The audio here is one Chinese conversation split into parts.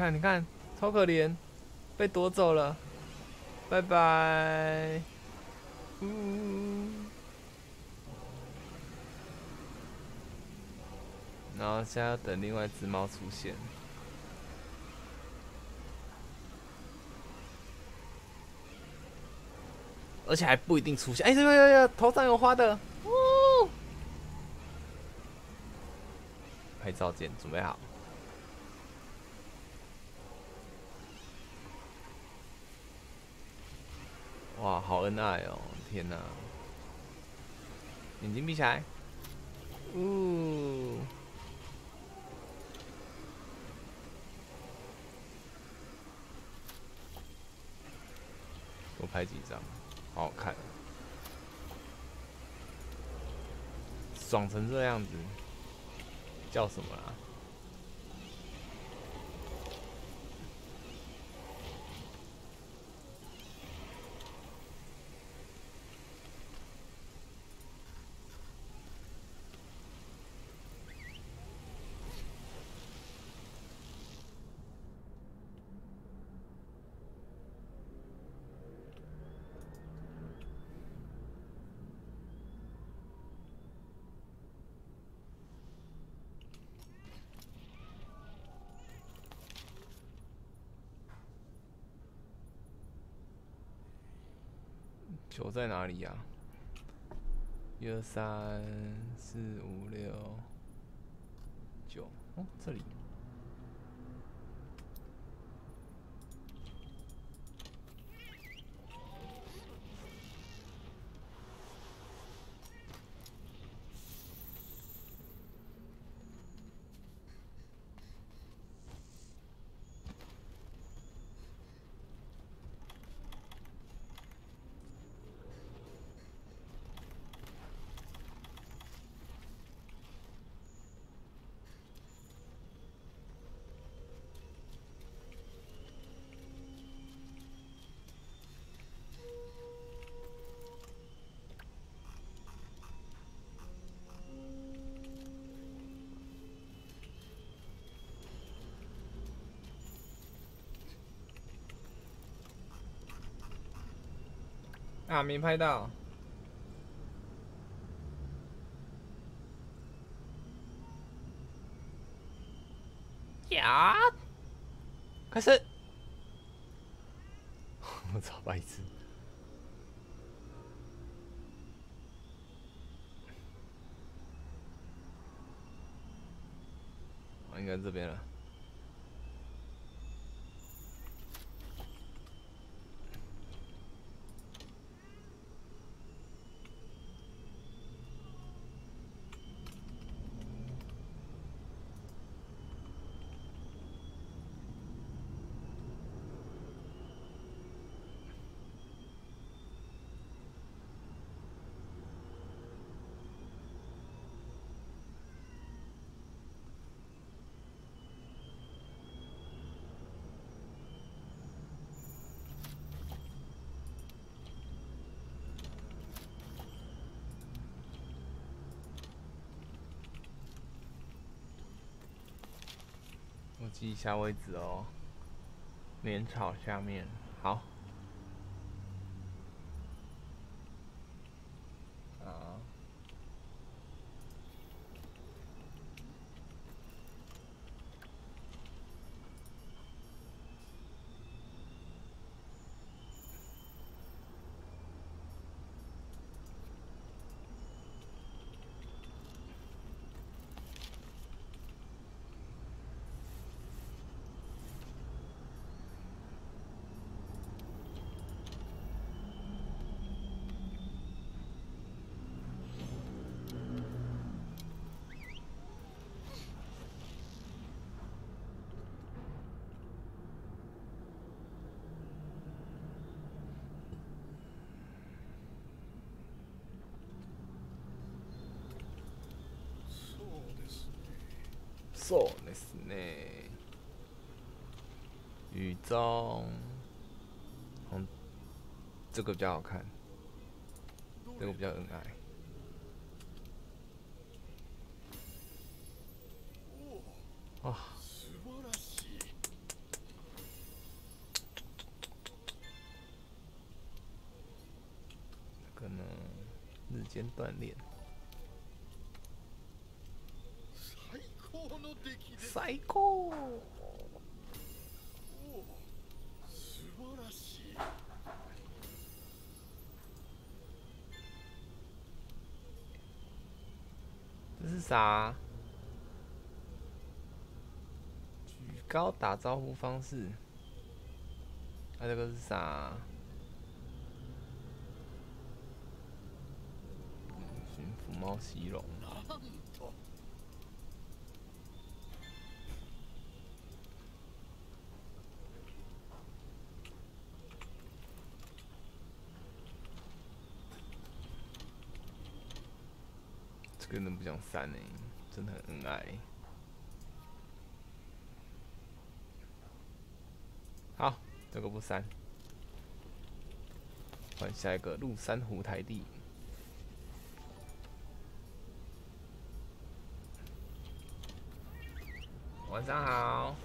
看，你看，超可怜，被夺走了，拜拜。呜。然后现在要等另外一只猫出现，而且还不一定出现。哎，这边有有头上有花的，呜！拍照键准备好。哇，好恩爱哦！天哪，眼睛闭起来，呜！多拍几张，好好看，爽成这样子，叫什么啊？在哪里呀？一二三四五六九，哦，这里。啊，没拍到。呀，开始。我操，白痴！我应该这边了。记一下位置哦，莲草下面，そうですね。雨中。嗯。这个比较好看。这个比较恩爱。哇。可能。日间锻炼。最高！这是啥？举高打招呼方式。啊，这个是啥？驯服猫袭龙。根本不想删呢，真的很恩爱。好，这个不删，换下一个鹿山湖台地。晚上好。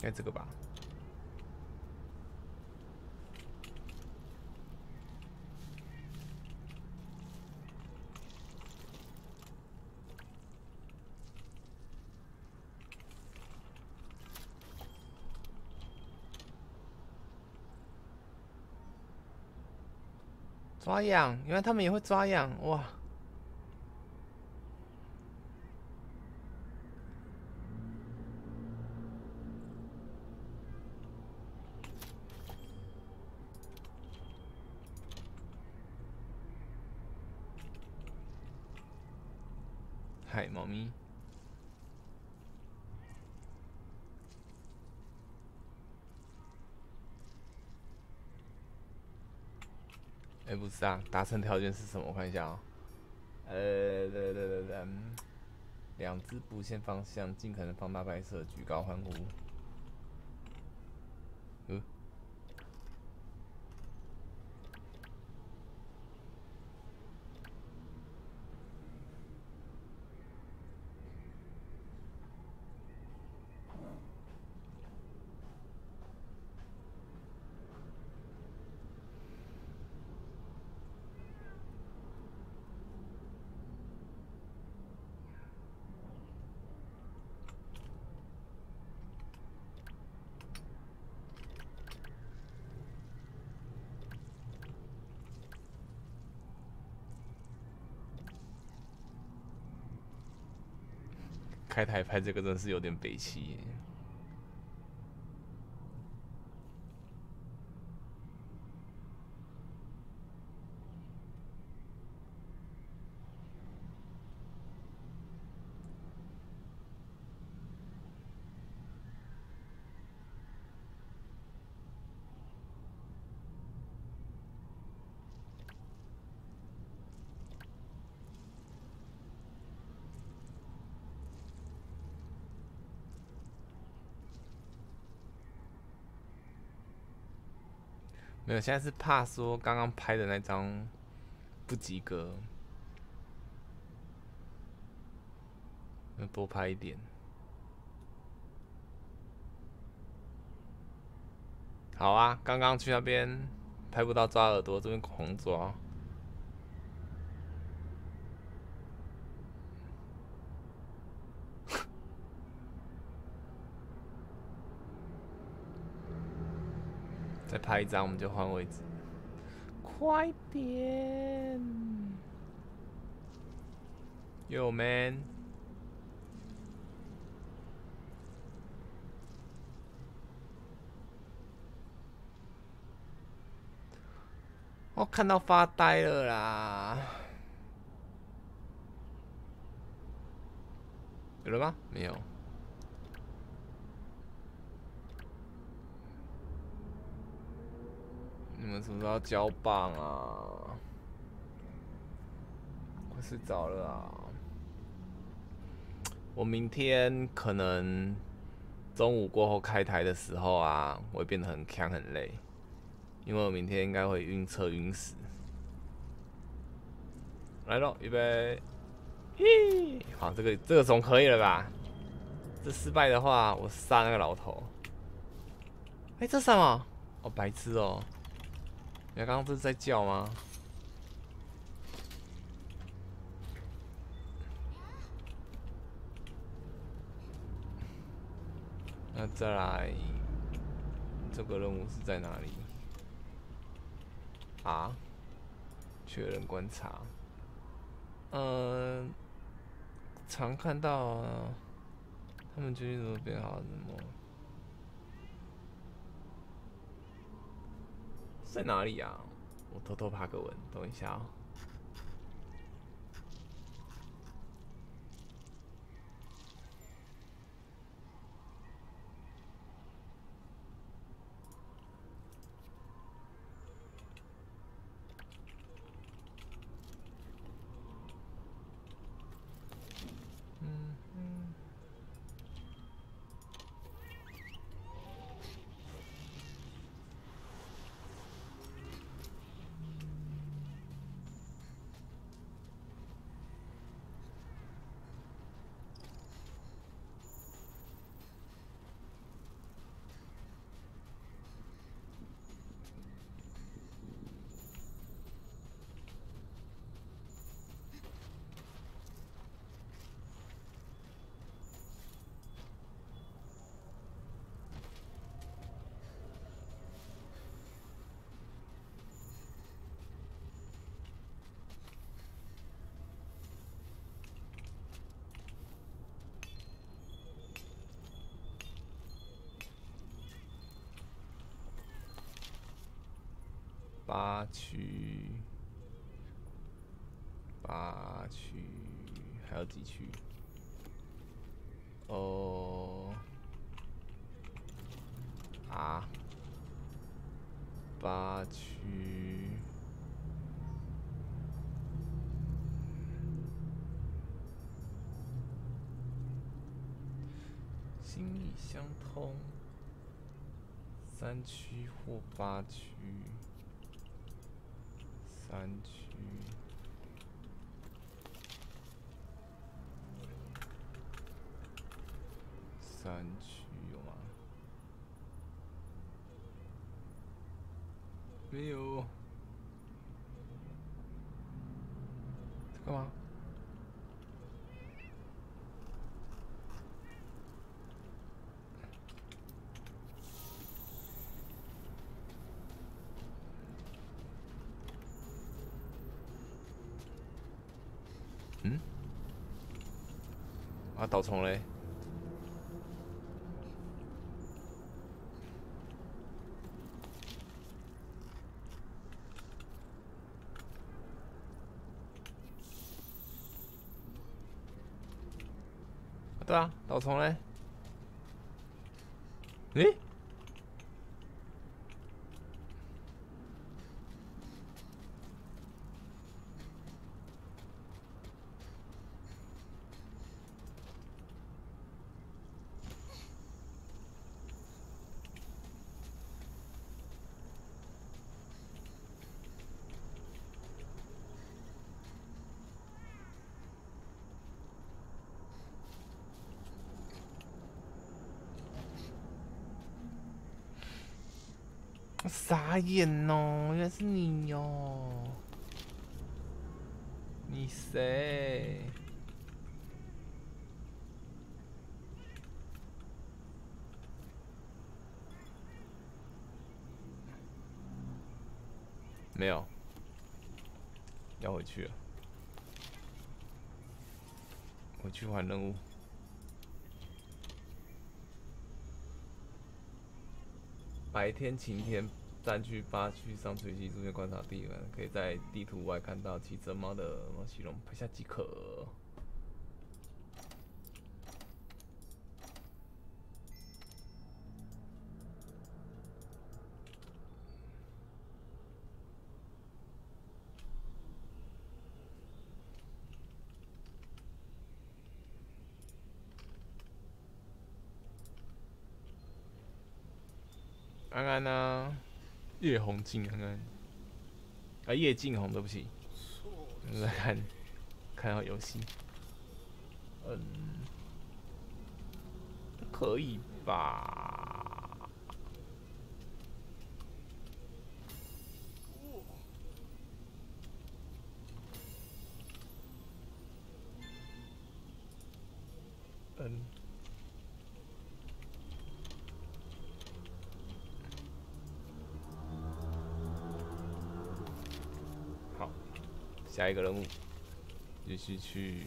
该这个吧。抓痒，原来他们也会抓痒哇！嗨，猫咪。哎，不是啊，达成条件是什么？我看一下啊。呃，两只不限方向，尽可能放大拍摄，举高欢呼。开台拍这个真是有点悲戚。没有，现在是怕说刚刚拍的那张不及格，要多拍一点。好啊，刚刚去那边拍不到抓耳朵，这边狂抓。再拍一张，我们就换位置。快点，Yo man！我看到发呆了啦，有了吗？没有。你们什么时候交棒啊？快睡着了啊！我明天可能中午过后开台的时候啊，我会变得很强很累，因为我明天应该会晕车晕死。来喽，预备，嘿，好，这个这个总可以了吧？这失败的话，我杀那个老头。哎，这什么？哦，白痴哦！你刚刚不是在叫吗？那再来，这个任务是在哪里？啊？确认观察。嗯，常看到他们究竟怎么变好？怎么？在哪里呀？我偷偷爬个文，等一下啊。八区，八区，还有几区？哦，啊，八区，心意相通，三区或八区。三区，三区有吗？没有。干嘛？啊，导虫嘞！对啊，导虫嘞！傻眼哦，原来是你哟！你谁？没有，要回去了，回去还任务。白天晴天，占据八区上垂溪出现观察地可以在地图外看到骑着猫的毛奇龙，拍下即可。安安呢？叶红静看看，啊叶静红，对不起，我们来看看下游戏，嗯，可以吧？嗯。下一个任务，继续去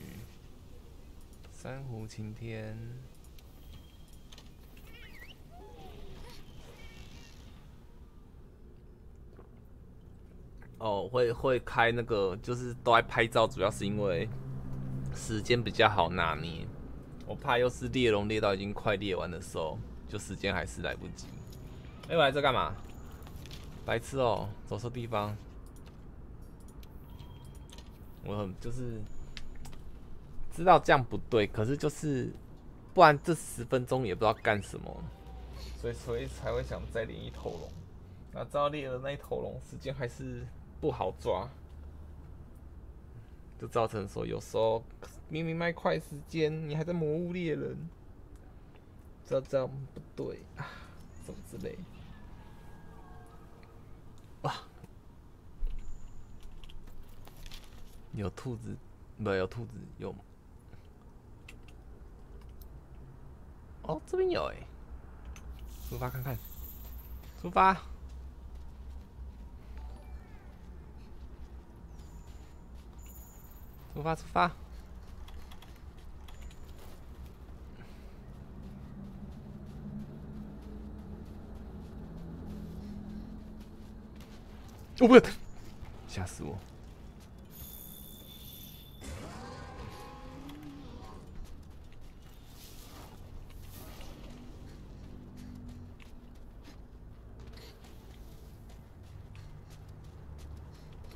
珊瑚晴天。哦，会会开那个，就是都爱拍照，主要是因为时间比较好拿捏。我怕又是猎龙猎到已经快猎完的时候，就时间还是来不及。哎，我来这干嘛？白痴哦，走错地方。我很就是知道这样不对，可是就是不然这十分钟也不知道干什么，所以所以才会想再连一头龙。那照猎的那一头龙时间还是不好抓，就造成说有时候明明卖快时间，你还在魔物猎人，知道这样不对啊，什么之类。有兔子，没有兔子有。哦，这边有哎，出发看看，出发，出发出发。哦不，吓死我！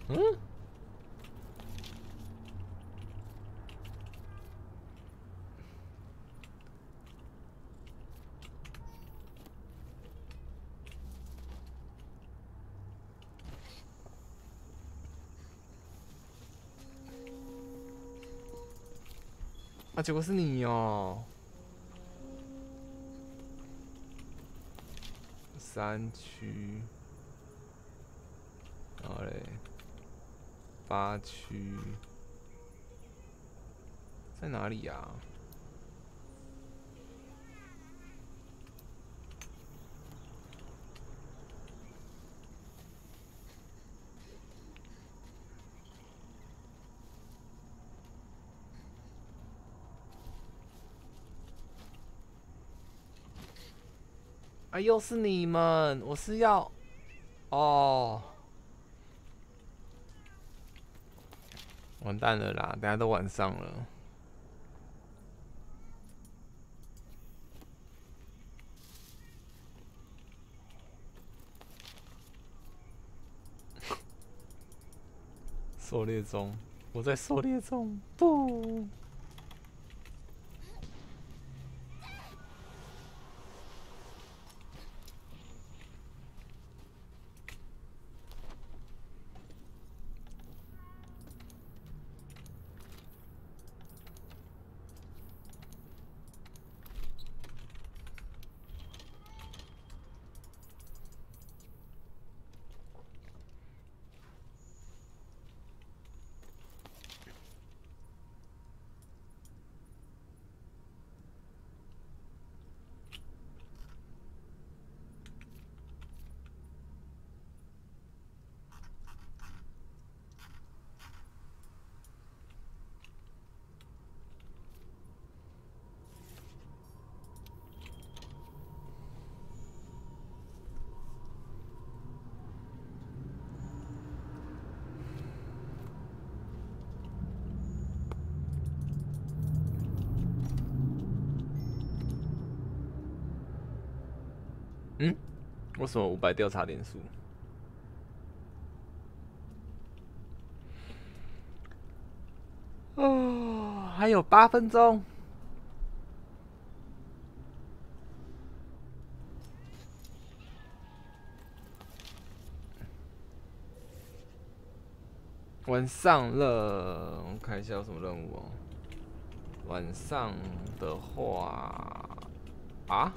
嗯？啊，结果是你哦！三区，好嘞。八区在哪里呀？又是你们！我是要……哦。完蛋了啦！大家都晚上了，狩猎中，我在狩猎中，不。为什么五百调查点数？哦，还有八分钟。晚上了，我看一下有什么任务哦。晚上的话，啊？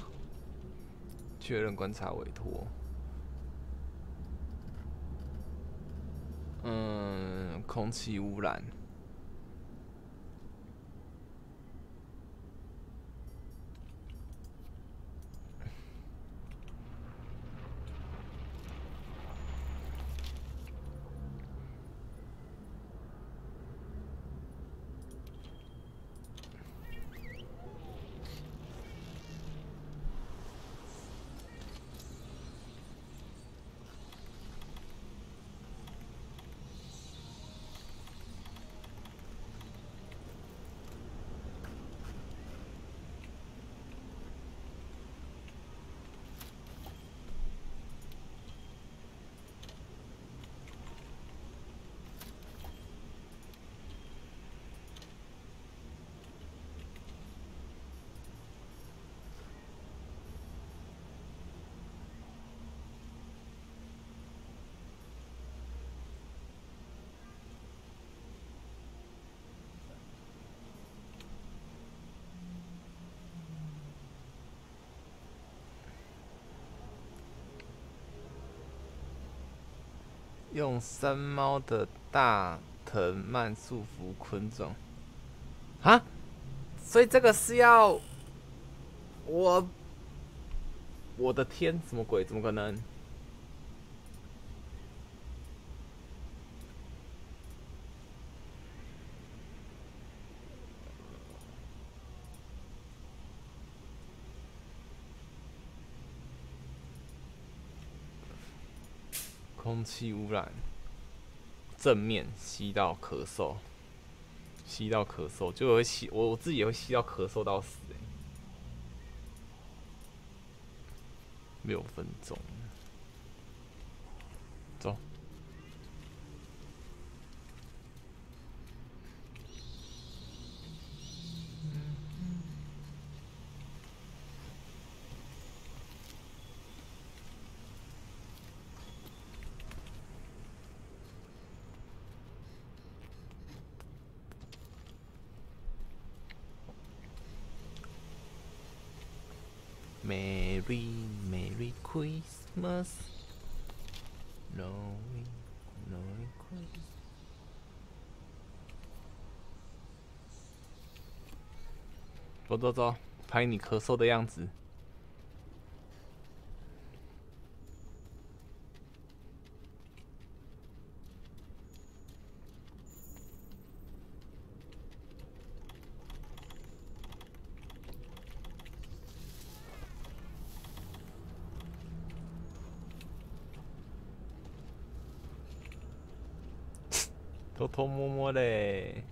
确认观察委托。嗯，空气污染。用山猫的大藤蔓束缚昆虫，啊？所以这个是要我？我的天，什么鬼？怎么可能？空气污染，正面吸到咳嗽，吸到咳嗽就会吸，我我自己也会吸到咳嗽到死六分钟，走走走拍你咳嗽的样子。偷偷摸摸嘞。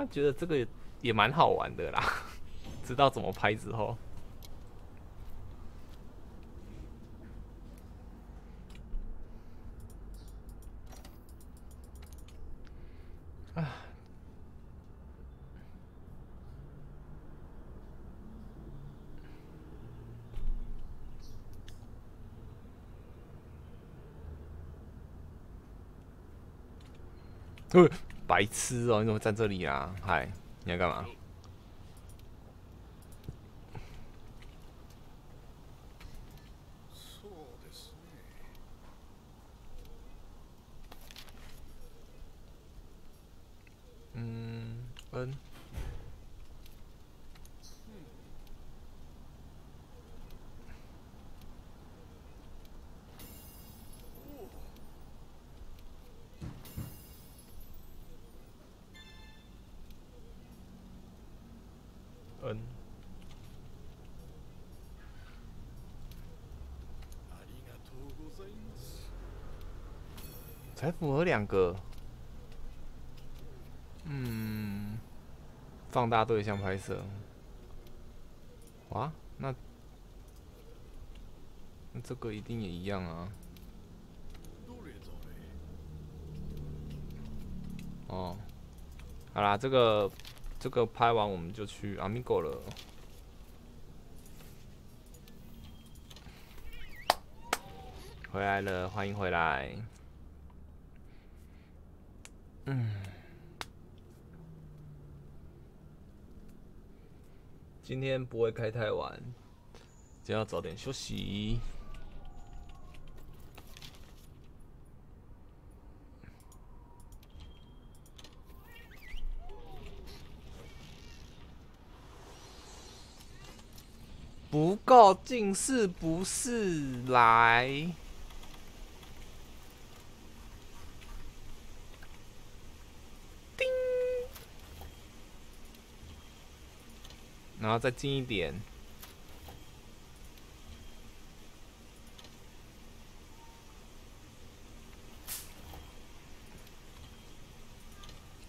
突然觉得这个也蛮好玩的啦，知道怎么拍之后，啊，对。白痴哦！你怎么站这里啊？嗨，你要干嘛？才符合两个。嗯，放大对象拍摄。哇，那那这个一定也一样啊。哦，好啦，这个这个拍完我们就去 Amigo 了。回来了，欢迎回来。嗯，今天不会开太晚，今天要早点休息。不够近视不是来？然后再近一点，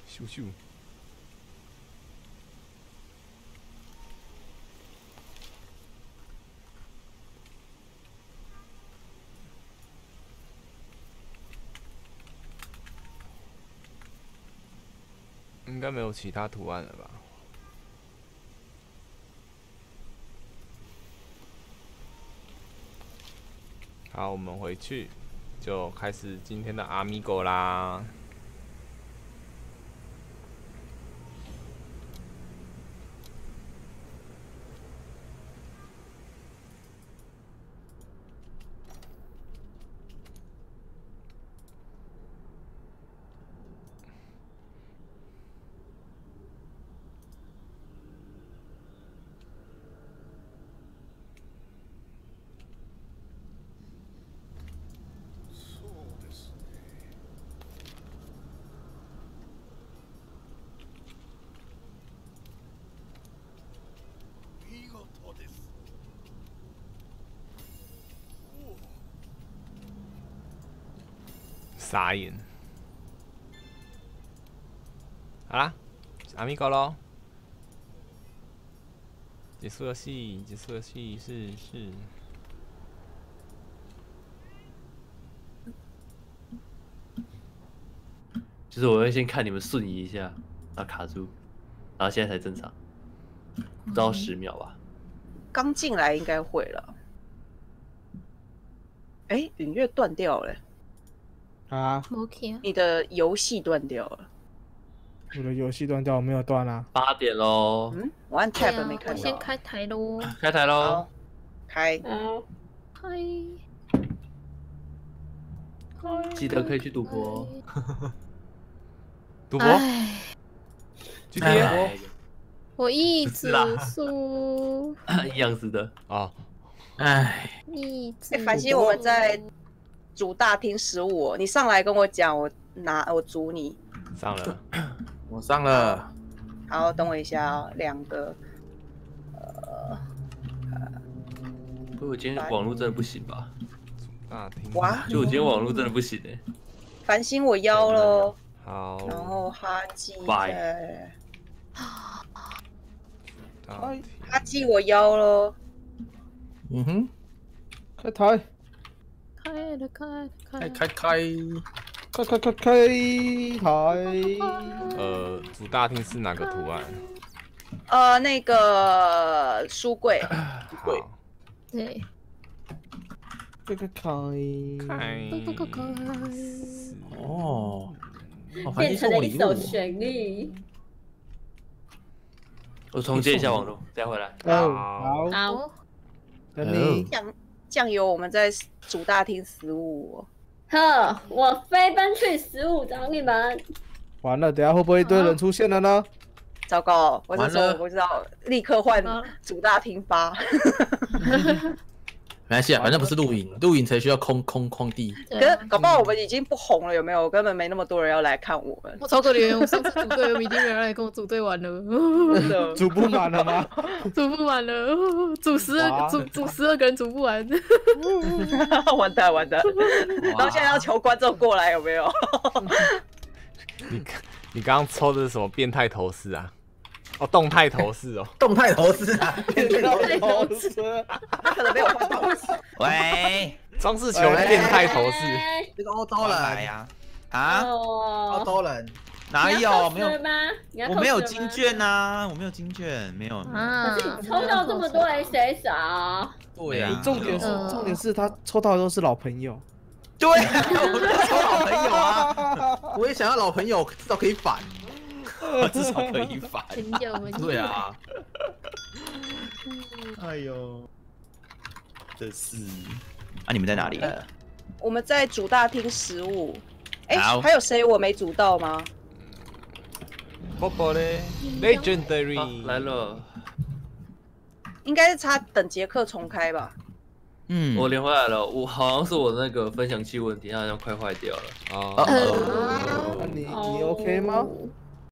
咻咻，应该没有其他图案了吧？好，我们回去就开始今天的阿米狗啦。傻眼！好啦，阿米狗喽，结束游戏，结束游戏，是是。就是我会先看你们瞬移一下，然后卡住，然后现在才正常，不到十秒吧。刚进来应该会了。哎，允月断掉了。啊！你的游戏断掉了。我的游戏断掉，我没有断啊。八点喽。嗯，我按 tab 没看到。先开台喽。开台喽。开。开。记得可以去赌博。赌博。去赌博。我一直输。一样子的啊。哎。一直。哎，反正我们在。主大厅十五，你上来跟我讲，我拿我组你上了，我上了。好，等我一下啊，两个。呃，不，我今天网络真的不行吧？主大厅哇，就我今天网络真的不行哎。繁星我邀喽，好，然后哈基在，哈基我邀喽，嗯哼，开台。开了开开开开开开开开台。呃，主大厅是哪个图案？呃，那个书柜。柜。对。开开开开开开。哦。变成了一首旋律。我重接一下网络，再回来。好。好。等你。酱油，我们在主大厅十五。呵，我飞奔去十五找你们。完了，等下会不会一堆人出现了呢？糟糕，我这时候我知道，立刻换主大厅八。没关系啊，反正不是露营，露营才需要空空空地。可是啊搞不好我们已经不红了，有没有？根本没那么多人要来看我们。我超可怜，我上次组队，我一定没有人来跟我组队玩了，真的，组不满了吗？组不满了，组十二组组十二个人组不完。完 蛋完蛋！然后现在要求观众过来，有没有？你你刚刚抽的是什么变态头饰啊？哦，动态头饰哦。动态投资 啊！变态投资，他可能没有换到。喂，装饰球变态头饰，哎这个欧洲人，来呀！啊？哦欧洲人，哪有没有我没有金吗券呐，我没有金券，没有。啊可是你抽到这么多 SS 啊！对呀重点是嗯重点是他抽到的都是老朋友。对啊，我就抽老朋友啊，我也想要老朋友，至少可以反。我 至少可以反。朋友们，对啊，哎呦，这是啊，你们在哪里？我们在主大厅十五。哎、好还有谁我没煮到吗？波波嘞好，Legendary 来，了，应该是差等杰克重开吧。嗯，我连回来了，我好像是我那个分享器问题，它好像快坏掉了。哦，你你 OK 吗？